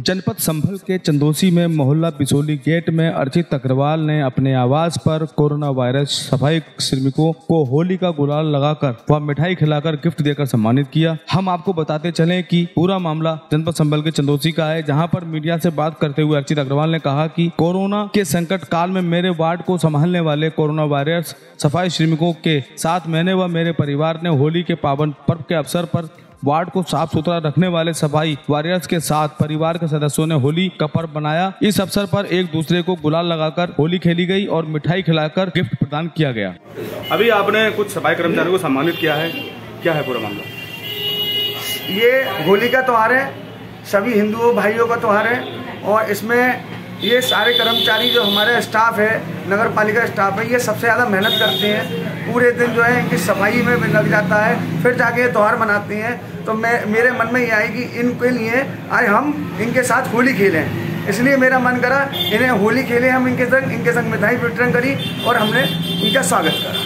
जनपद संभल के चंदोसी में मोहल्ला बिसोली गेट में अर्चित अग्रवाल ने अपने आवास पर कोरोना वायरस सफ़ाई श्रमिकों को होली का गुलाल लगाकर व मिठाई खिलाकर गिफ्ट देकर सम्मानित किया। हम आपको बताते चले कि पूरा मामला जनपद संभल के चंदोसी का है, जहाँ पर मीडिया से बात करते हुए अर्चित अग्रवाल ने कहा कि कोरोना के संकट काल में मेरे वार्ड को संभालने वाले कोरोना वायरस सफ़ाई श्रमिकों के साथ मैंने व मेरे परिवार ने होली के पावन पर्व के अवसर पर वार्ड को साफ़ सुथरा रखने वाले सफ़ाई वॉरियर्स के साथ परिवार के सदस्यों ने होली का पर्व बनाया इस अवसर पर एक दूसरे को गुलाल लगाकर होली खेली गई और मिठाई खिलाकर गिफ्ट प्रदान किया गया। अभी आपने कुछ सफ़ाई कर्मचारियों को सम्मानित किया है। क्या है पूरा मामला? ये होली का त्यौहार है सभी हिंदुओं भाइयों का त्यौहार है और इसमें ये सारे कर्मचारी जो हमारे स्टाफ है नगर पालिका स्टाफ है, ये सबसे ज़्यादा मेहनत करते हैं। पूरे दिन जो है इनकी सफ़ाई में भी लग जाता है, फिर जाके ये त्यौहार मनाते हैं। तो मैं, मेरे मन में ये आई कि इनके लिए आज हम इनके साथ होली खेलें। इसलिए मेरा मन करा, इन्हें होली खेले, हम इनके संग इनके संग मिठाई वितरण करी और हमने इनका स्वागत करा।